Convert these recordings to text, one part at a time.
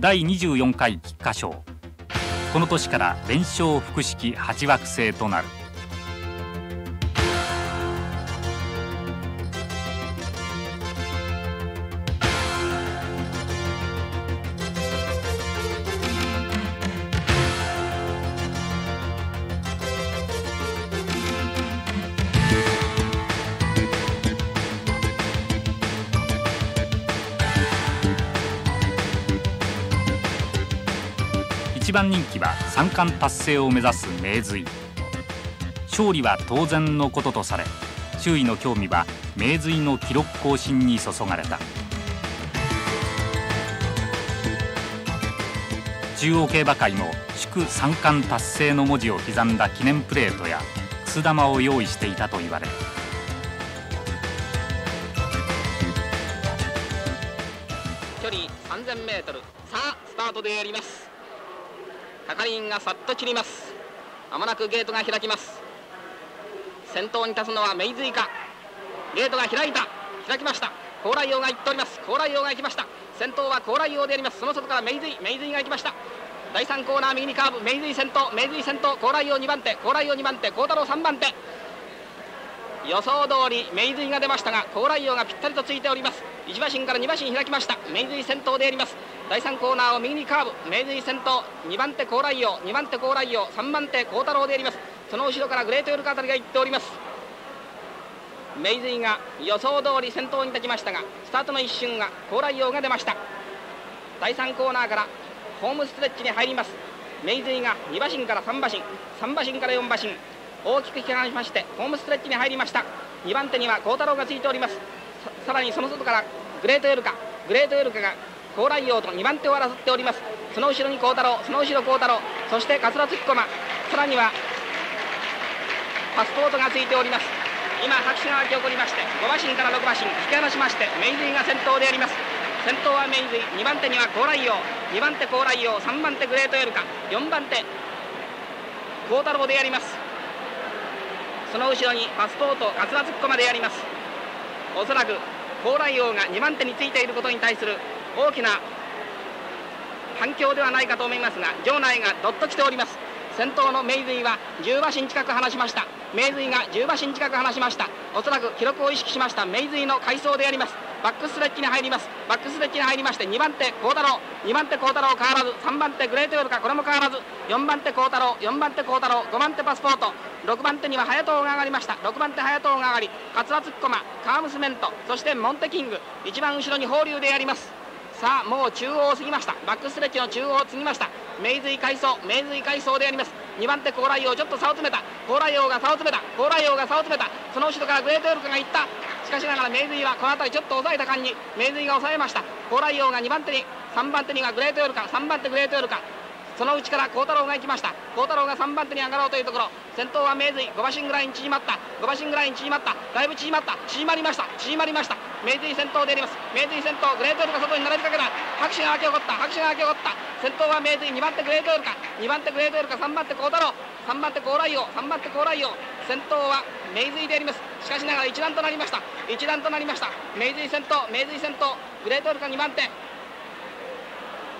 第24回菊花賞。この年から連勝複式8惑星となる。一番人気は三冠達成を目指す名髄。勝利は当然のこととされ周囲の興味は名髄の記録更新に注がれた。中央競馬会も祝三冠達成の文字を刻んだ記念プレートやくす玉を用意していたと言われる距離 3000m さあスタートでやります。係員がさっと切ります。まもなくゲートが開きます。先頭に立つのはメイズイカ。ゲートが開いた。開きました。高麗王が行っております。高麗王が行きました。先頭は高麗王であります。その外からメイズイメイズイが行きました。第3コーナー右にカーブ。メイズイ先頭メイズイ先頭。高麗王2番手。高麗王2番手。孝太郎3番手。予想通りメイズが出ましたが高麗王がぴったりとついております。1馬身から2馬身開きました。メイズイ先頭であります。第3コーナーを右にカーブ。メイズイ先頭2番手高麗王2番手高麗王3番手孝太郎であります。その後ろからグレートヨルカあたりが行っております。メイズが予想通り先頭に立ちましたがスタートの一瞬が高麗王が出ました。第3コーナーからホームストレッチに入ります。メイズが2馬身から3馬身3馬身から4馬身。大きく引き離しましてホームストレッチに入りました。2番手には孝太郎がついております。さらにその外からグレートヨルカ。グレートヨルカが高麗王と2番手を争っております。その後ろに孝太郎。その後ろ孝太郎。そして桂月駒さらにはパスポートがついております。今拍手が沸き起こりまして5馬身から6馬身引き離しましてメイズイが先頭であります。先頭はメイズイ。2番手には高麗王。2番手高麗王。3番手グレートヨルカ。4番手孝太郎であります。その後ろにパスポート桂月駒でやります。おそらく高麗王が2番手についていることに対する大きな反響ではないかと思いますが場内がどっと来ております。先頭の明髄は10馬身近く離しました。明髄が10馬身近く離しました。おそらく記録を意識しました。メイズの回走であります。バックスレッチに入ります。バックスレッチに入りまして2番手孝太郎。2番手孝太郎。変わらず。3番手グレートヨルカこれも変わらず。4番手孝太郎。4番手孝太郎。5番手パスポート。6番手には隼人が上がりました。6番手隼人が上がり。桂ツッコマ。カームスメント。そしてモンテキング。一番後ろに放流でやります。さあもう中央を過ぎました。バックスレッチの中央を過ぎました。メイズイ回走メイズイ回走であります。2番手高麗王ちょっと差を詰めた。高麗王が差を詰めた。高麗王が差を詰めた。その後ろからグレートヨルカが行った。しかしながらメイズイはこの辺りちょっと抑えた間にメイズイが抑えました。高麗王が2番手に3番手にはグレートヨルカ3番手グレートヨルカ。その内から孝太郎が行きました。孝太郎が3番手に上がろうというところ。先頭は明髄5馬身ぐらいに縮まった。5馬身ぐらいに縮まった。だいぶ縮まった。縮まりました。縮まりました。明髄先頭であります。明髄先頭グレートヨルカ外に並びかけた。拍手が沸き起こった。拍手が沸き起こった。先頭は明髄2番手グレートヨルカ。2番手グレートヨルカ3番手孝太郎。3番手高麗王3番手高麗王先頭は明髄であります。しかしながら一段となりました。一段となりました。明髄先頭明髄先頭グレートヨルカ2番手。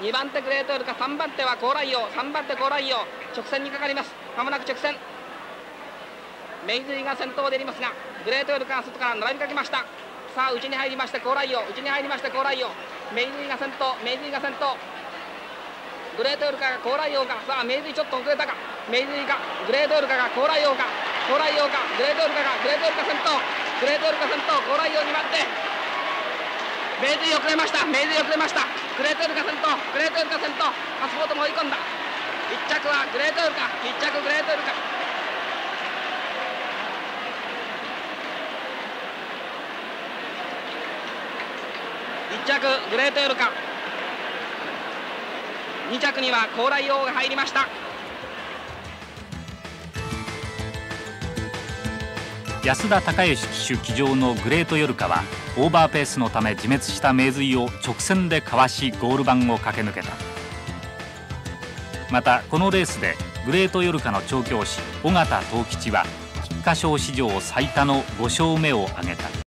2番手グレートヨルカ3番手は高麗王。3番手高麗王。直線にかかります。まもなく直線。メイズイが先頭でありますがグレートヨルカが外から並びかけました。さあ内に入りまして高麗王。内に入りまして高麗王。メイズイが先頭。メイズイが先頭。グレートヨルカが高麗王かさあメイズイちょっと遅れたか。メイズイがグレートヨルカが高麗王か高麗王か。グレートヨルカがグレートヨルカ先頭。グレートヨルカ先頭。高麗王に待って。メイズイ遅れました。メイズイ遅れました。グレートヨルカ先頭。グレートヨルカ先頭。パスポートも追い込んだ。1着はグレートヨルカ。1着グレートヨルカ。1着グレートヨルカ。2着には高麗王が入りました。安田孝義騎手騎乗のグレートヨルカはオーバーペースのため自滅した名水を直線でかわしゴール板を駆け抜けた。またこのレースでグレートヨルカの調教師尾形藤吉は菊花賞史上最多の5勝目を挙げた。